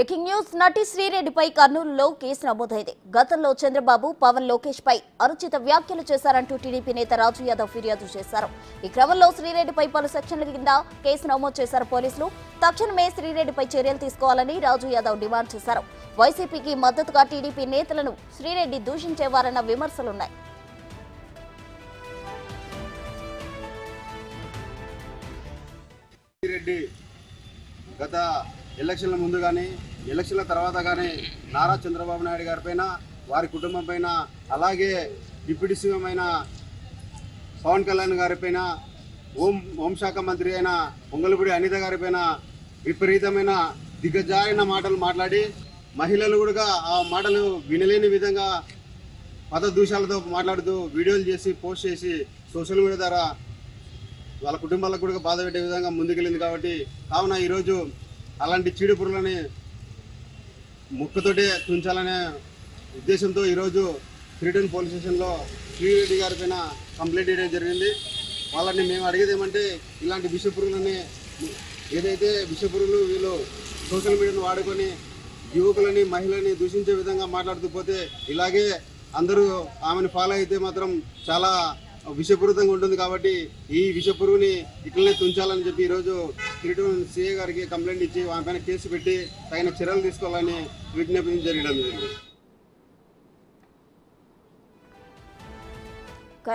Breaking news నటి శ్రీరెడ్డిపై కర్నూలులో case నమోదైంది. గతంలో చంద్రబాబు పవన్ లోకేష్ పై అనుచిత వ్యాఖ్యలు చేశారంటూ టీడీపీ నేత రాజు యాదవ్ ఫిర్యాదు చేశారు. ఈ క్రమంలో శ్రీరెడ్డిపై పలు సెక్షన్ల కింద కేసు నమోదు చేశారు పోలీసులు. తక్షణమే శ్రీరెడ్డిపై చర్యలు తీసుకోవాలని రాజు యాదవ్ డిమాండ్ చేశారు. వైసీపీకి మద్దతుగా టీడీపీ నేతలను శ్రీరెడ్డి దూషించేవారన్న విమర్శలున్నాయి. గత ఎలక్షన్ల ముందు కానీ ఎలక్షన్ల తర్వాత కానీ నారా చంద్రబాబు నాయుడు గారి పైన వారి కుటుంబం పైన అలాగే డిప్యూటీ సీఎం అయిన పవన్ కళ్యాణ్ గారి పైన హోం హోంశాఖ మంత్రి అయిన పొంగలపూడి అనిత గారి పైన విపరీతమైన దిగజారిన మాటలు మాట్లాడి మహిళలు కూడా ఆ మాటలు వినలేని విధంగా పదదూషాలతో మాట్లాడుతూ వీడియోలు చేసి పోస్ట్ చేసి సోషల్ మీడియా ద్వారా వాళ్ళ కుటుంబాలకు కూడా బాధ పెట్టే విధంగా ముందుకెళ్ళింది కాబట్టి కావున ఈరోజు అలాంటి చీడు పురుగులని ముక్కతోటే తుంచాలనే ఉద్దేశంతో ఈరోజు త్రీటన్ పోలీస్ స్టేషన్లో శ్రీరెడ్డి గారి పైన కంప్లైంట్ ఇవ్వడం జరిగింది. వాళ్ళని మేము అడిగేది ఏమంటే ఇలాంటి విష పురుగులని ఏదైతే విష పురుగులు వీళ్ళు సోషల్ మీడియాను వాడుకొని యువకులని మహిళని దూషించే విధంగా మాట్లాడుతూ పోతే ఇలాగే అందరూ ఆమెను ఫాలో అయితే మాత్రం చాలా విషపూరితంగా ఉంటుంది కాబట్టి ఈ విషపురుగుని ఇట్లనే తుంచాలని చెప్పి ఈరోజు కిరీటం సిఏ గారికి కంప్లైంట్ ఇచ్చి ఆమె పైన కేసు పెట్టి తగిన చర్యలు తీసుకోవాలని విజ్ఞప్తి జరగడం జరిగింది.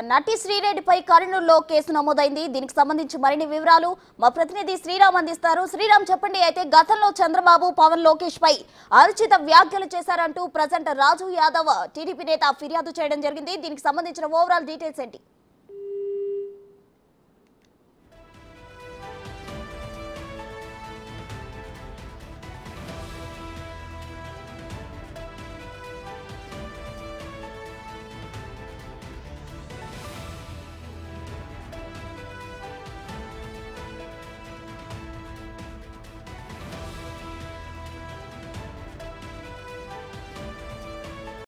నటి శ్రీరెడ్డిపై కర్నూలులో కేసు నమోదైంది. దీనికి సంబంధించి మరిన్ని వివరాలు మా ప్రతినిధి శ్రీరామ్ అందిస్తారు. శ్రీరామ్ చెప్పండి. అయితే గతంలో చంద్రబాబు పవన్ లోకేష్ పై అనుచిత వ్యాఖ్యలు చేశారంటూ ప్రజెంట్ రాజు యాదవ్ టీడీపీ నేత ఫిర్యాదు చేయడం జరిగింది. దీనికి సంబంధించిన ఓవరాల్ డీటెయిల్స్ ఏంటి?